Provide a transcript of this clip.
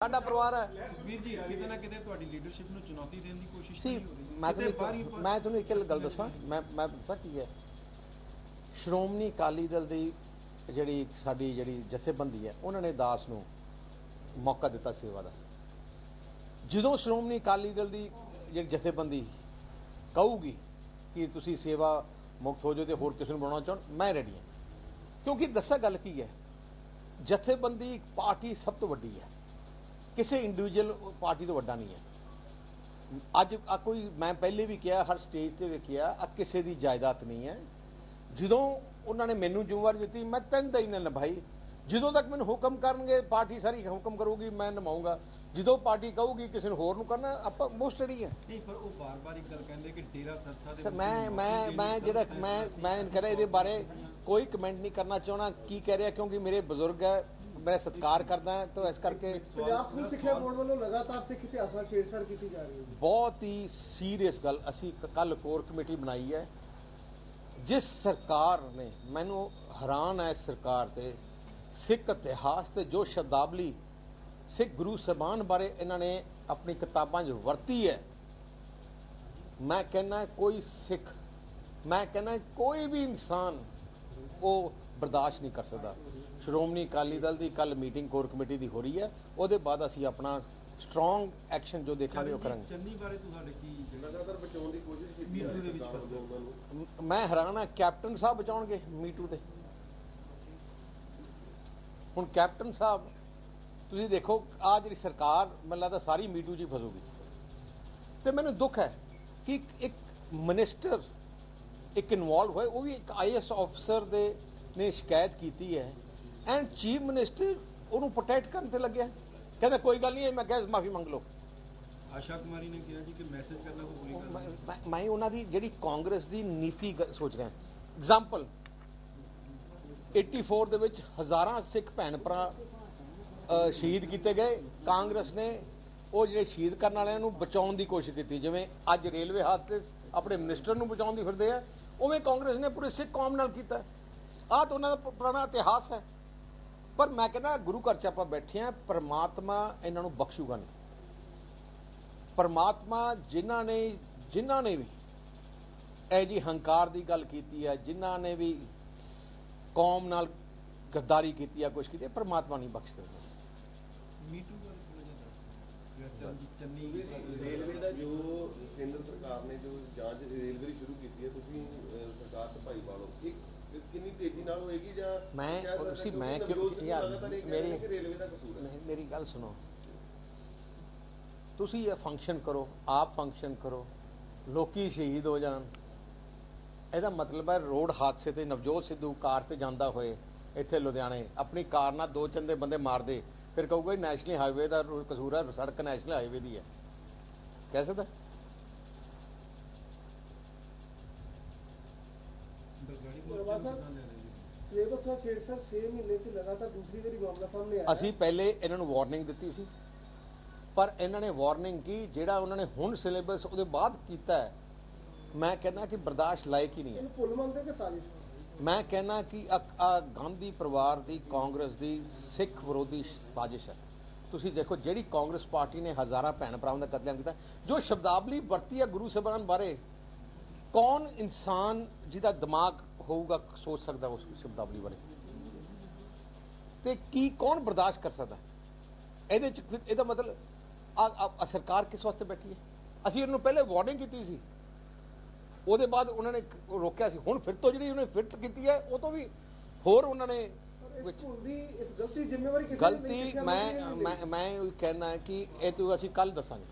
ਸਾਡਾ ਪਰਿਵਾਰ ਹੈ। ਵੀਰ ਜੀ ਕਿਤੇ ਨਾ ਕਿਤੇ ਤੁਹਾਡੀ ਲੀਡਰਸ਼ਿਪ ਨੂੰ ਚੁਣੌਤੀ ਦੇਣ ਦੀ ਕੋਸ਼ਿਸ਼ ਸੀ ਮੈਂ ਤੁਹਾਨੂੰ ਮੈਂ ਤੁਹਾਨੂੰ ਇੱਕ ਗੱਲ ਦੱਸਾਂ। ਮੈਂ ਮੈਂ ਦੱਸਾਂ ਕੀ ਹੈ। ਸ਼੍ਰੋਮਣੀ ਅਕਾਲੀ ਦਲ ਦੀ ਜਿਹੜੀ ਸਾਡੀ ਜਿਹੜੀ ਜਥੇਬੰਦੀ ਹੈ ਉਹਨਾਂ ਨੇ ਦਾਸ ਨੂੰ ਮੌਕਾ ਦਿੱਤਾ ਸੇਵਾ ਦਾ। ਜਦੋਂ ਸ਼੍ਰੋਮਣੀ ਅਕਾਲੀ ਦਲ ਦੀ ਜਿਹੜੀ ਜਥੇਬੰਦੀ ਕਹੂਗੀ ਕਿ ਤੁਸੀਂ ਸੇਵਾ ਮੁਕਤ ਹੋ ਜਾਓ ਤੇ ਹੋਰ ਕਿਸੇ ਨੂੰ ਬਣਾਉਣਾ ਚਾਹੋ ਮੈਂ ਰੈਡੀ ਹਾਂ। ਕਿਉਂਕਿ ਦੱਸਾਂ ਗੱਲ ਕੀ ਹੈ ਜਥੇਬੰਦੀ ਇੱਕ ਪਾਰਟੀ ਸਭ ਤੋਂ ਵੱਡੀ ਹੈ। ਕਿਸੇ ਇੰਡੀਵਿਜੂਅਲ ਪਾਰਟੀ ਤੋਂ ਵੱਡਾ ਨਹੀਂ ਹੈ। ਅੱਜ ਆ ਕੋਈ ਮੈਂ ਪਹਿਲੇ ਵੀ ਕਿਹਾ ਹਰ ਸਟੇਜ ਤੇ ਵੀ ਕਿਹਾ ਆ ਕਿਸੇ ਦੀ ਜਾਇਦਾਦ ਨਹੀਂ ਹੈ। ਜਦੋਂ ਉਹਨਾਂ ਨੇ ਮੈਨੂੰ ਜ਼ਿੰਮੇਵਾਰੀ ਦਿੱਤੀ ਮੈਂ ਤਿੰਨ ਦਿਨ ਨੇ ਨਿਭਾਈ। ਜਦੋਂ ਤੱਕ ਮੈਨੂੰ ਹੁਕਮ ਕਰਨਗੇ ਪਾਰਟੀ ਸਾਰੀ ਹੁਕਮ ਕਰੂਗੀ ਮੈਂ ਨਿਭਾਉਂਗਾ ਜਦੋਂ ਪਾਰਟੀ ਕਹੂਗੀ ਕਿਸੇ ਨੂੰ ਹੋਰ ਨੂੰ ਕਰਨਾ ਆਪਾਂ ਮੋਸਟ ਰੈਡੀ ਹੈ। ਨਹੀਂ ਪਰ ਉਹ ਬਾਰ-ਬਾਰ ਇੱਕ ਗੱਲ ਕਹਿੰਦੇ ਕਿ ਡੇਰਾ ਸਰਸਾ ਦੇ ਸਰ ਮੈਂ ਮੈਂ ਮੈਂ ਜਿਹੜਾ ਮੈਂ। ਮੈਂ ਕਹ ਰਿਹਾ ਇਹਦੇ ਬਾਰੇ ਕੋਈ ਕਮੈਂਟ ਨਹੀਂ ਕਰਨਾ ਚਾਹਣਾ ਕੀ ਕਹਿ ਰਿਹਾ ਕਿਉਂਕਿ ਮੇਰੇ ਬਜ਼ੁਰਗ ਹੈ ਮੈਂ ਸਤਿਕਾਰ ਕਰਦਾ ਤਾਂ ਇਸ ਕਰਕੇ ਪੰਜਾਬ ਸਕੂਲ ਸਿੱਖਿਆ ਬੋਰਡ ਵੱਲੋਂ ਲਗਾਤਾਰ ਸਿੱਖ ਇਤਿਹਾਸ ਨਾਲ ਛੇੜਛਾੜ ਕੀਤੀ ਜਾ ਰਹੀ ਹੈ। ਬਹੁਤ ਹੀ ਸੀਰੀਅਸ ਗੱਲ ਅਸੀਂ ਕੱਲ ਕੋਰ ਕਮੇਟੀ ਬਣਾਈ ਹੈ। ਜਿਸ ਸਰਕਾਰ ਨੇ ਮੈਨੂੰ ਹੈਰਾਨ ਹੈ ਇਸ ਸਰਕਾਰ ਤੇ ਸਿੱਖ ਇਤਿਹਾਸ ਤੇ ਜੋ ਸ਼ਬਦਾਵਲੀ ਸਿੱਖ ਗੁਰੂ ਸਾਹਿਬਾਨ ਬਾਰੇ ਇਹਨਾਂ ਨੇ ਆਪਣੀ ਕਿਤਾਬਾਂ 'ਚ ਵਰਤੀ ਹੈ ਮੈਂ ਕਹਿੰਦਾ ਕੋਈ ਸਿੱਖ ਮੈਂ ਕਹਿੰਦਾ ਕੋਈ ਵੀ ਇਨਸਾਨ ਉਹ ਬਰਦਾਸ਼ਤ ਨਹੀਂ ਕਰ ਸਕਦਾ। ਸ਼੍ਰੋਮਣੀ ਅਕਾਲੀ ਦਲ ਦੀ ਕੱਲ ਮੀਟਿੰਗ ਕੋਰ ਕਮੇਟੀ ਦੀ ਹੋ ਰਹੀ ਹੈ। ਉਹਦੇ ਬਾਅਦ ਅਸੀਂ ਆਪਣਾ ਸਟਰੋਂਗ ਐਕਸ਼ਨ ਜੋ ਦੇਖਾਂਗੇ ਉਹ ਕਰਾਂਗੇ। ਚੰਨੀ ਬਾਰੇ ਤੁਹਾਡੇ ਕੀ ਲਗਾਤਾਰ ਬਚਾਉਣ ਦੀ ਕੋਸ਼ਿਸ਼ ਕੀਤੀ ਮੀਟੂ ਦੇ ਵਿੱਚ ਫਸਦੇ। ਵੱਲੋਂ ਉਹਨਾਂ ਨੂੰ। ਮ- ਹੈਰਾਨ ਆ ਕੈਪਟਨ ਸਾਹਿਬ ਬਚਾਉਣਗੇ ਮੀਟੂ ਤੇ। ਹੁਣ ਕੈਪਟਨ ਸਾਹਿਬ ਤੁਸੀਂ ਦੇਖੋ ਆ ਜਿਹੜੀ ਸਰਕਾਰ ਮੈਨੂੰ ਲੱਗਦਾ ਸਾਰੀ ਮੀਟੂ 'ਚ ਹੀ ਫਸੂਗੀ। ਤੇ ਮੈਨੂੰ ਦੁੱਖ ਹੈ ਕਿ ਇੱਕ- ਇੱਕ ਮਿਨਿਸਟਰ ਇੱਕ ਇਨਵੋਲਵ ਹੋਏ ਉਹ ਵੀ ਇੱਕ ਆਈਐਸ ਆਫੀਸਰ ਦੇ ਨੇ ਸ਼ਿਕਾਇਤ ਕੀਤੀ ਹੈ। ਐਂਡ ਚੀਫ ਮਿਨਿਸਟਰ ਉਹਨੂੰ ਪ੍ਰੋਟੈਕਟ ਕਰਨ ਤੇ ਲੱਗਿਆ। ਕਹਿੰਦਾ ਕੋਈ ਗੱਲ ਨਹੀਂ ਮੈਂ ਕਿਹਾ ਮਾਫੀ ਮੰਗ ਲਓ। ਆਸ਼ਾ ਕੁਮਾਰੀ ਨੇ ਕਿਹਾ ਜੀ ਕਿ ਮੈਸੇਜ ਕਰਨਾ ਕੋਈ ਬੁਰੀ ਗੱਲ ਮੈਂ- ਨਹੀਂ ਮੈਂ ਉਹਨਾਂ ਦੀ ਜਿਹੜੀ ਕਾਂਗਰਸ ਦੀ ਨੀਤੀ ਸੋਚ ਰਿਹਾ। ਐਗਜ਼ਾਮਪਲ 84 ਦੇ ਵਿੱਚ ਹਜ਼ਾਰਾਂ ਸਿੱਖ ਭੈਣ ਭਰਾ ਸ਼ਹੀਦ ਕੀਤੇ ਗਏ। ਕਾਂਗਰਸ ਨੇ ਉਹ ਜਿਹੜੇ ਸ਼ਹੀਦ ਕਰਨ ਵਾਲਿਆਂ ਨੂੰ ਬਚਾਉਣ ਦੀ ਕੋਸ਼ਿਸ਼ ਕੀਤੀ। ਜਿਵੇਂ ਅੱਜ ਰੇਲਵੇ ਹਾਦਸੇ ਆਪਣੇ ਮਿਨਿਸਟਰ ਨੂੰ ਬਚਾਉਣ ਦੀ ਫਿਰਦੇ ਆ ਉਵੇਂ ਕਾਂਗਰਸ ਨੇ ਪੂਰੇ ਸਿੱਖ ਕੌਮ ਨਾਲ ਕੀਤਾ। ਆਹ ਤਾਂ ਉਹਨਾਂ ਦਾ ਪੁਰਾਣਾ ਇਤਿਹਾਸ ਹੈ। ਪਰ ਮੈਂ ਕਹਿੰਦਾ ਗੁਰੂ ਘਰ 'ਚ ਆਪਾਂ ਬੈਠੇ ਆ ਪ੍ਰਮਾਤਮਾ ਇਹਨਾਂ ਨੂੰ ਬਖਸ਼ੂਗਾ ਨਹੀਂ। ਪਰਮਾਤਮਾ ਜਿਨ੍ਹਾਂ ਨੇ ਜਿਨ੍ਹਾਂ ਨੇ ਵੀ ਇਹ ਜੀ ਹੰਕਾਰ ਦੀ ਗੱਲ ਕੀਤੀ ਹੈ ਜਿਨ੍ਹਾਂ ਨੇ ਵੀ ਕੌਮ ਨਾਲ ਗੱਦਾਰੀ ਕੀਤੀ ਹੈ ਕੁਛ ਕੀਤੀ ਹੈ, ਪਰਮਾਤਮਾ ਨਹੀਂ ਬਖਸ਼ਦਾ। ਮੀਟੂ ਬਾਰੇ ਥੋੜਾ ਜਿਹਾ ਦੱਸੋ ਚੰਨੀ ਚੰਨੀ ਰੇਲਵੇ ਦਾ ਜੋ ਕੇਂਦਰ ਸਰਕਾਰ ਨੇ ਜੋ ਜਾਂਚ ਰੇਲਵੇ ਦੀ ਸ਼ੁਰੂ ਕੀਤੀ ਹੈ ਤੁਸੀਂ ਸਰਕਾਰ ਤੇ ਭਾਈ ਪਾਲੋ ਇਹ ਇਹ ਕਿੰਨੀ ਤੇਜ਼ੀ ਨਾਲ ਹੋਏਗੀ ਜਾਂ ਮੈਂ- ਕਿਉਂਕਿ ਮੈਂ ਕਿਉਂ- ਨਵਜੋਤ ਸਿੰਘ ਯਾਰ, ਲਗਾਤਾਰ ਇਹ ਕਹਿ ਰਹੇ ਨੇ ਮੇਰੀ- ਕਿ ਰੇਲਵੇ ਦਾ ਕਸੂਰ ਹੈ। ਨਹੀਂ, ਮੇਰੀ ਗੱਲ ਸੁਣੋ। ਤੁਸੀਂ ਇਹ ਫੰਕਸ਼ਨ ਕਰੋ ਆਪ ਫੰਕਸ਼ਨ ਕਰੋ ਲੋਕੀ ਸ਼ਹੀਦ ਹੋ ਜਾਣ। ਇਹਦਾ ਮਤਲਬ ਹੈ ਰੋਡ ਹਾਦਸੇ ਤੇ ਨਵਜੋਤ ਸਿੱਧੂ ਕਾਰ ਤੇ ਜਾਂਦਾ ਹੋਏ ਇੱਥੇ ਲੁਧਿਆਣੇ। ਆਪਣੀ ਕਾਰ ਨਾਲ ਦੋ ਚੰਦੇ ਬੰਦੇ ਮਾਰਦੇ। ਫਿਰ ਕਹੂਗਾ ਨੈਸ਼ਨਲ ਹਾਈਵੇ ਦਾ ਕਸੂਰ ਹੈ ਸੜਕ ਨੈਸ਼ਨਲ ਹਾਈਵੇ ਦੀ ਹੈ। ਕਹਿ ਸਕਦਾ? ਬਰਗਾੜੀ ਸਾਹਿਬ, ਸਿਲੇਬਸ ਨਾਲ ਛੇੜਛਾੜ 6 ਮਹੀਨੇ ਚ ਲਗਾਤਾਰ ਦੂਸਰੀ ਵਾਰੀ ਮਾਮਲਾ ਸਾਹਮਣੇ ਆਇਆ ਅਸੀਂ ਪਹਿਲੇ ਇਹਨਾਂ ਨੂੰ ਵਾਰਨਿੰਗ ਦਿੱਤੀ ਸੀ। ਪਰ ਇਹਨਾਂ ਨੇ ਵਾਰਨਿੰਗ ਕੀ ਜਿਹੜਾ ਉਹਨਾਂ ਨੇ ਹੁਣ ਸਿਲੇਬਸ ਉਹਦੇ ਬਾਅਦ ਕੀਤਾ ਹੈ ਮੈਂ ਕਹਿੰਦਾ ਕਿ ਬਰਦਾਸ਼ਤ ਲਾਇਕ ਹੀ ਨਹੀਂ ਹੈ। ਇਹਨੂੰ ਭੁੱਲ ਕਿ ਸਾਜ਼ਿਸ਼ ਮੈਂ ਕਹਿੰਦਾ ਕਿ ਆ ਗਾਂਧੀ ਪਰਿਵਾਰ ਦੀ ਕਾਂਗਰਸ ਦੀ ਸਿੱਖ ਵਿਰੋਧੀ ਸਾਜ਼ਿਸ਼ ਹੈ। ਤੁਸੀਂ ਦੇਖੋ ਜਿਹੜੀ ਕਾਂਗਰਸ ਪਾਰਟੀ ਨੇ ਹਜ਼ਾਰਾਂ ਭੈਣ ਭਰਾਵਾਂ ਦਾ ਕਤਲੇਆਮ ਕੀਤਾ ਜੋ ਸ਼ਬਦਾਵਲੀ ਵਰਤੀ ਹੈ ਗੁਰੂ ਸਾਹਿਬਾਨ ਬਾਰੇ ਕੌਣ ਇਨਸਾਨ ਜਿਹਦਾ ਦਿਮਾਗ ਹੋਊਗਾ ਸੋਚ ਸਕਦਾ ਉਸ ਸ਼ਬਦਾਵਲੀ ਬਾਰੇ? ਤੇ ਕੀ ਕੌਣ ਬਰਦਾਸ਼ਤ ਕਰ ਸਕਦਾ? ਇਹਦੇ ਚ ਇਹਦਾ ਮਤਲਬ ਆ ਸਰਕਾਰ ਕਿਸ ਵਾਸਤੇ ਬੈਠੀ ਹੈ? ਅਸੀਂ ਇਹਨੂੰ ਪਹਿਲੇ ਵਾਰਨਿੰਗ ਕੀਤੀ ਸੀ। ਉਹਦੇ ਬਾਅਦ ਉਹਨਾਂ ਨੇ ਰੋਕਿਆ ਸੀ। ਹੁਣ ਫਿਰ ਤੋਂ ਜਿਹੜੀ ਉਹਨੇ ਫਿਰਤ ਕੀਤੀ ਹੈ ਉਹ ਤੋਂ ਵੀ ਹੋਰ ਉਹਨਾਂ ਨੇ ਗਲਤੀ ਜ਼ਿੰਮੇਵਾਰੀ ਕਿਸੇ ਗਲਤੀ ਮੈਂ। ਮੈਂ ਮੈਂ ਕਹਿਣਾ ਹੈ ਕਿ ਇਹ ਤੋਂ ਅਸੀਂ ਕੱਲ ਦੱਸਾਂਗੇ।